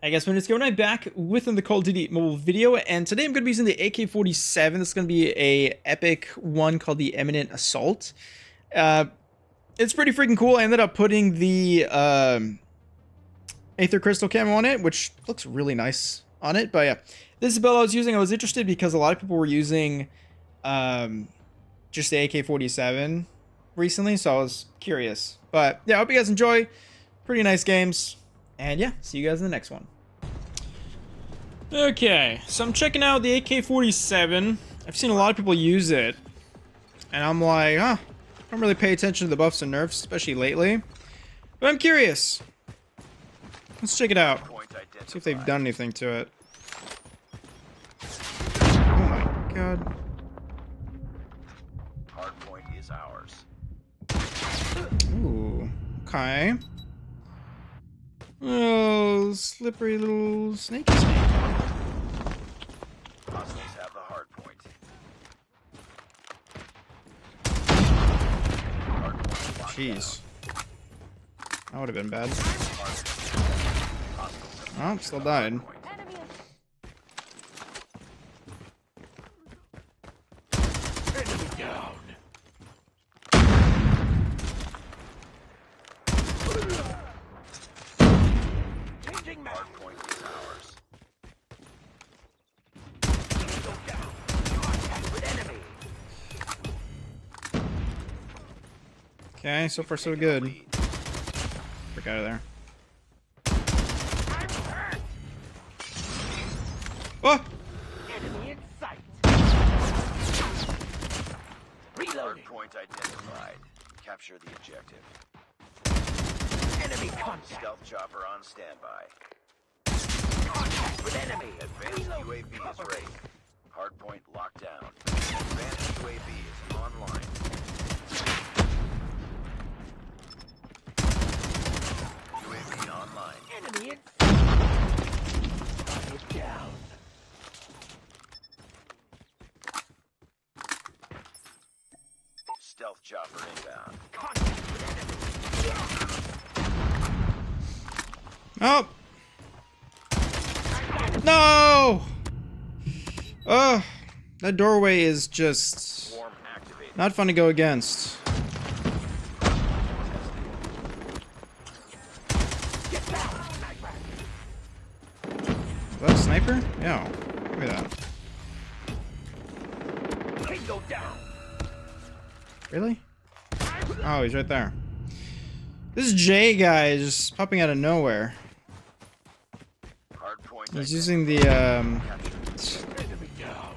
I guess when it's going right back within the Call of Duty mobile video, and today I'm going to be using the AK-47. This is going to be a epic one called the Imminent Assault. Uh, it's pretty freaking cool. I ended up putting the um, Aether Crystal camo on it, which looks really nice on it. But yeah, this is the build I was using. I was interested because a lot of people were using um, just the AK-47 recently, so I was curious. But yeah, I hope you guys enjoy. Pretty nice games. And yeah, see you guys in the next one. Okay, so I'm checking out the AK-47. I've seen a lot of people use it. And I'm like, huh, I don't really pay attention to the buffs and nerfs, especially lately. But I'm curious. Let's check it out. See if they've done anything to it. Oh my god. Hardpoint is ours. Ooh, okay. Oh, slippery little snaky snake. Hostiles have the. Hardpoint locked Jeez. That would have been bad. down. Hostiles have Oh, still died. hardpoint. Hardpoint is ours. Okay, so far so good. Lead. Frick out of there. Oh! Hardpoint identified. Capture the objective. Enemy contact. Stealth chopper on standby. Contact with enemy. Advanced Reloading. UAV is Cover me. ready. Hardpoint locked down. Advanced UAV is online. UAV online. Enemy in sight. down. Stealth chopper inbound. Contact with enemy. Oh! No! Ugh. That doorway is just not fun to go against. Is that a sniper? Yeah. Look at that. Really? Oh, he's right there. This J guy is just popping out of nowhere. Hardpoint He's using the um, Capture the Enemy down.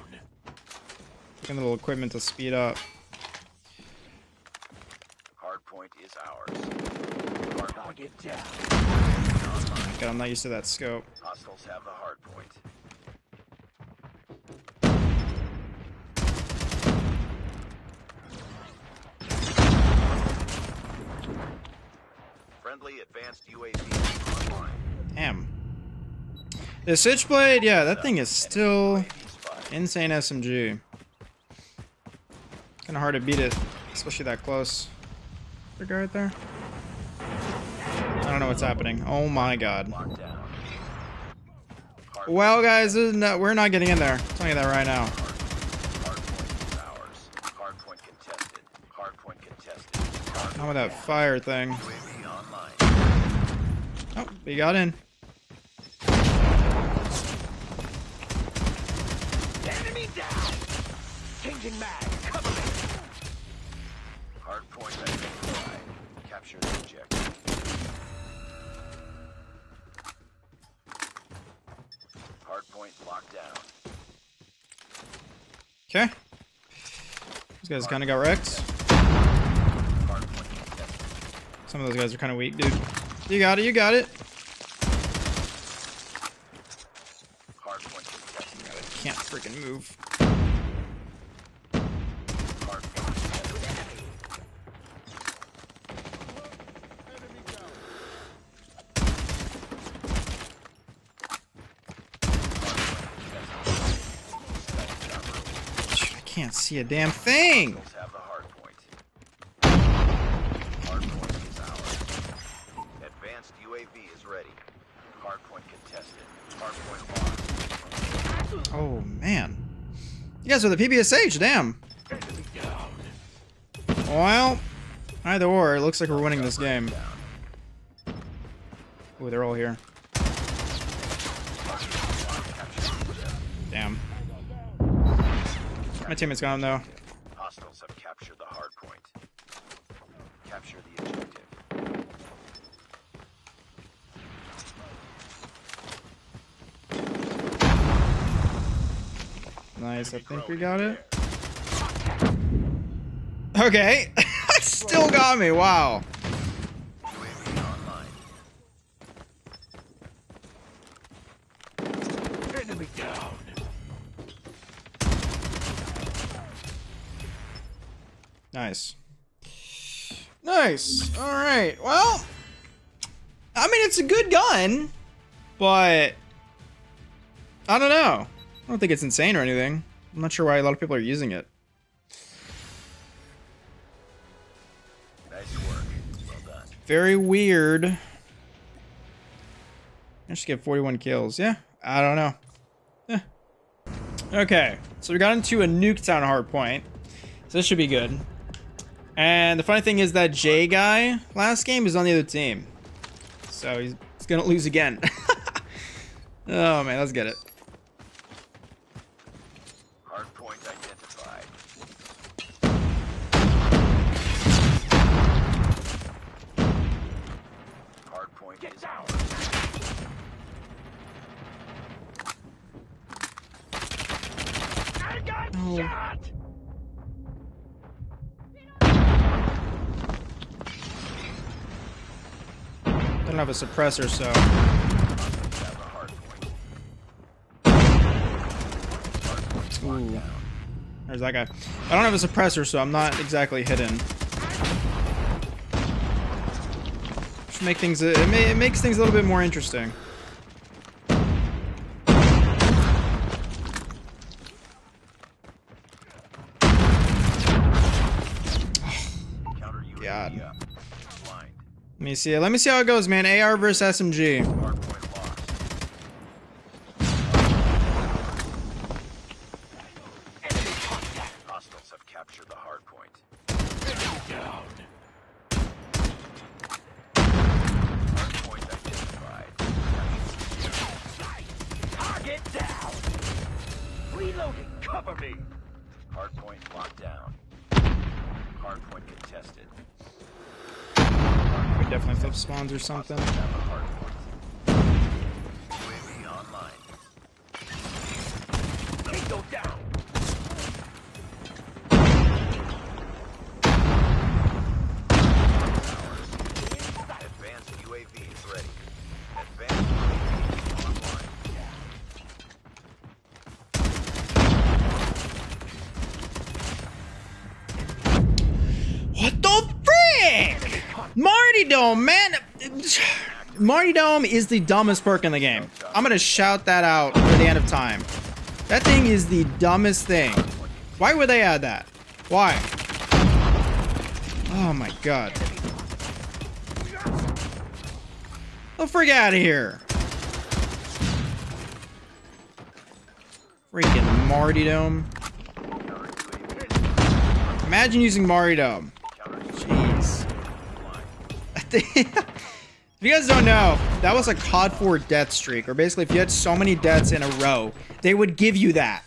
fucking little equipment to speed up. Hardpoint is ours. Target down. God, I'm not used to that scope. Hostiles have the hardpoint. Friendly advanced UAV online. Damn. The Switchblade, yeah, that thing is still insane SMG. Kind of hard to beat it, especially that close. The guy right there. I don't know what's happening. Oh my god. Well, guys, not- we're not getting in there. I'm telling you that right now. Not with that fire thing. Oh, we got in. Enemy down. Changing mag. Cover me. Hardpoint identified. Capture the objective. Hardpoint locked down. Okay. These guys kind of got wrecked. Some of those guys are kind of weak, dude. You got it, you got it. Can't freaking move. Hardpoint contested. I can't see a damn thing. Hostiles have the hardpoint. Hardpoint is ours. Advanced UAV is ready. Hardpoint contested. contested. Hardpoint lost. Oh man. You guys are the PBSH, damn. Well, either or, it looks like we're winning this game. Ooh, they're all here. My teammate's gone though. Hostiles have captured the hardpoint. Capture the objective. Nice, I think we got it. Okay. Still got me, wow. UAV online. Enemy down. Nice. Nice. All right. Well, I mean, it's a good gun, but I don't know. I don't think it's insane or anything. I'm not sure why a lot of people are using it. Nice work. Well done. Very weird. I should get 41 kills. Yeah, I don't know. Eh. Okay, so we got into a nuke Nuketown hardpoint. So this should be good. And the funny thing is that J guy last game is on the other team. So he's, he's gonna lose again. oh man, let's get it. Hardpoint identified. Hardpoint Get is down. I got Oh. shot. Don't have a suppressor, so Ooh. there's that guy. I don't have a suppressor, so I'm not exactly hidden. Should make things. It, ma- it makes things a little bit more interesting. God. Up. Blind. Let me see. Let me see how it goes, man. AR versus SMG. Hardpoint lost. Enemy contact. Hostiles have captured the hardpoint. Enemy down. Hardpoint identified. Target down. Reloading. Cover me. Hardpoint locked down. Hardpoint contested. We definitely flip spawns or something. Hostiles have a hardpoint. UAV online. Tango down. Advanced UAV is ready. Advanced UAV is online. What the frick? Marty Dome, man. Martyrdom is the dumbest perk in the game. I'm gonna shout that out for the end of time. That thing is the dumbest thing. Why would they add that? Why? Oh my god. Oh, freak out of here. Freaking Martyrdom. Imagine using Martyrdom. Counter Jeez. online. if you guys don't know, that was a COD 4 death streak, or basically if you had so many deaths in a row, they would give you that.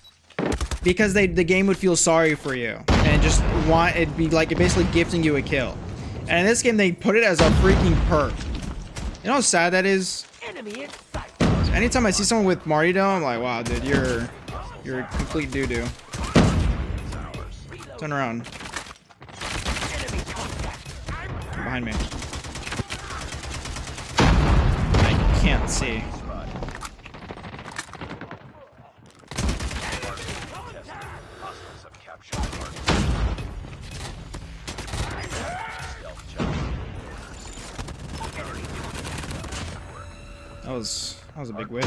Because they the game would feel sorry for you and just want it'd be like basically gifting you a kill. And in this game they put it as a freaking perk. You know how sad that is? In. Anytime I see someone with Martyrdom, I'm like, wow, dude, you're you're a complete doo-doo. Turn around. Behind me. I can't see. Spot. Hostiles have captured the hardpoint. Stealth chopper. That was that was a big win.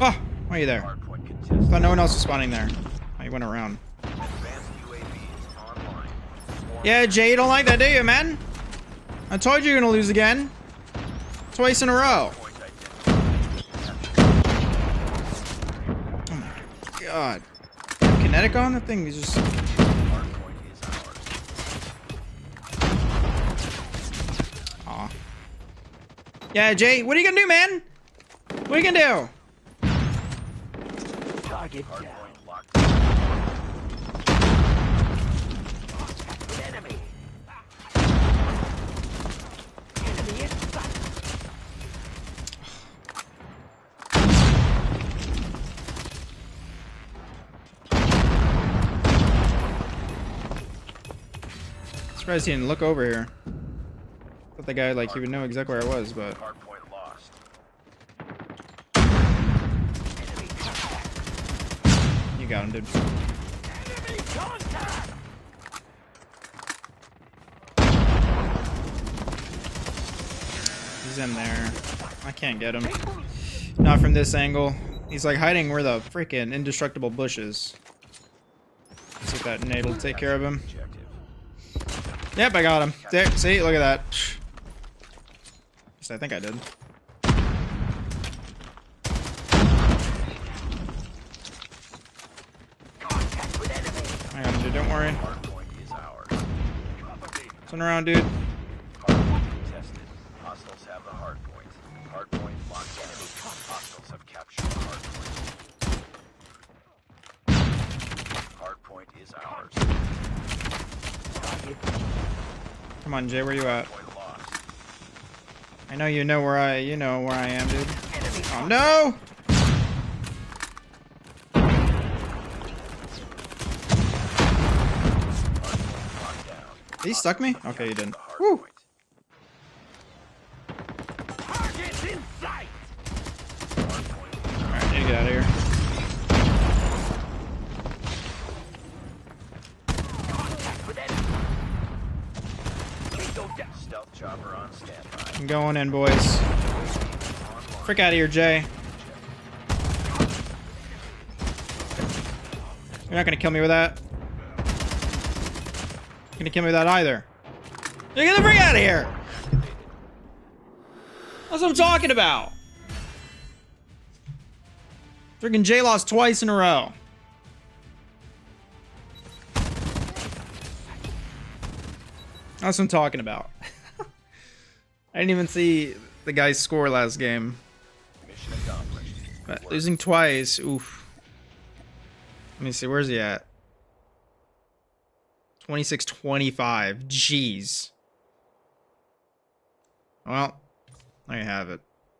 Oh, why are you there? Thought no one else was spawning there. I went around. Yeah, Jay, you don't like that, do you, man? I told you you're gonna lose again. Twice in a row. Oh my god. Kinetic on? the thing is just... Aw. Yeah, Jay, what are you gonna do, man? What are you gonna do? Target down. Surprised he didn't look over here. Thought the guy, like, he would know exactly where I was, but... Hardpoint lost. Enemy contact. You got him, dude. He's in there. I can't get him. Not from this angle. He's, like, hiding where the freaking indestructible bush is. See if that nade will take care of him. Yep, I got him. There, see? Look at that. I think I did. Him, dude. Don't worry. Turn around, dude. Ours. Come on, Jay. Where you at? I know you know where I... You know where I am, dude. Oh, no! He stuck me? Okay, he didn't. Woo! Alright, need to get out of here. Contact with enemy. Tango down. Stealth chopper on standby. I'm going in, boys. Frick out of here, Jay. You're not gonna kill me with that. You're gonna kill me with that either. You're gonna bring out of here. That's what I'm talking about. Freaking Jay lost twice in a row. That's what I'm talking about. I didn't even see the guy's score last game. But losing twice, oof. Let me see, where's he at? 26 25. Jeez. Well, you have it.